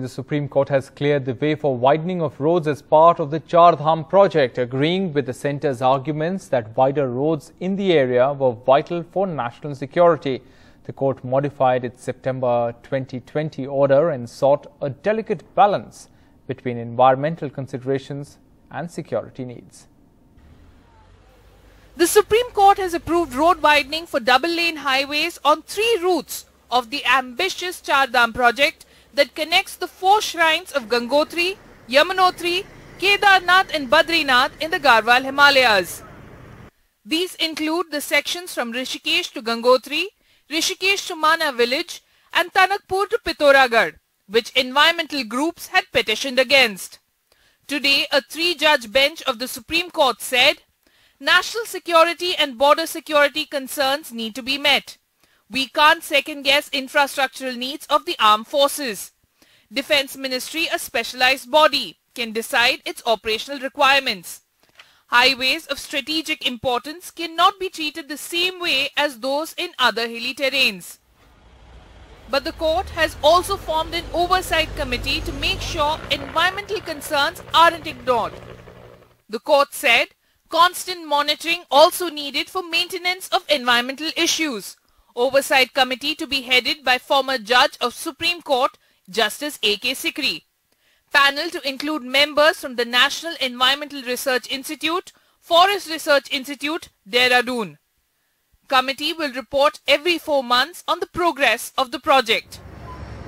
The Supreme Court has cleared the way for widening of roads as part of the Char Dham project, agreeing with the centre's arguments that wider roads in the area were vital for national security. The court modified its September 2020 order and sought a delicate balance between environmental considerations and security needs. The Supreme Court has approved road widening for double-lane highways on three routes of the ambitious Char Dham project that connects the four shrines of Gangotri, Yamunotri, Kedarnath and Badrinath in the Garhwal Himalayas. These include the sections from Rishikesh to Gangotri, Rishikesh to Mana village and Tanakpur to Pithoragarh, which environmental groups had petitioned against. Today, a three-judge bench of the Supreme Court said, national security and border security concerns need to be met. We can't second guess infrastructural needs of the armed forces. Defense Ministry, a specialized body, can decide its operational requirements. Highways of strategic importance cannot be treated the same way as those in other hilly terrains. But the court has also formed an oversight committee to make sure environmental concerns aren't ignored. The court said constant monitoring also needed for maintenance of environmental issues. Oversight Committee to be headed by former Judge of Supreme Court Justice A.K. Sikri. Panel to include members from the National Environmental Research Institute, Forest Research Institute, Dehradun. Committee will report every four months on the progress of the project.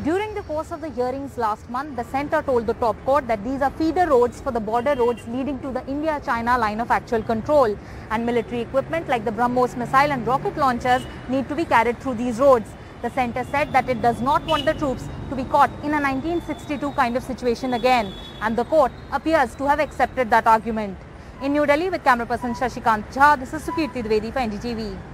During the course of the hearings last month, the centre told the top court that these are feeder roads for the border roads leading to the India-China line of actual control and military equipment like the BrahMos missile and rocket launchers need to be carried through these roads. The centre said that it does not want the troops to be caught in a 1962 kind of situation again and the court appears to have accepted that argument. In New Delhi with camera person Shashikant Jha, this is Sukirti Dwivedi for NDTV.